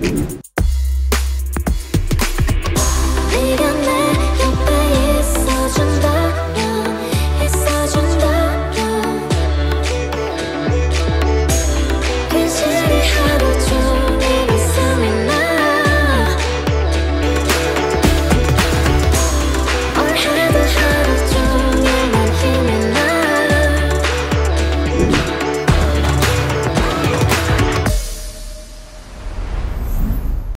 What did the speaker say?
Hey,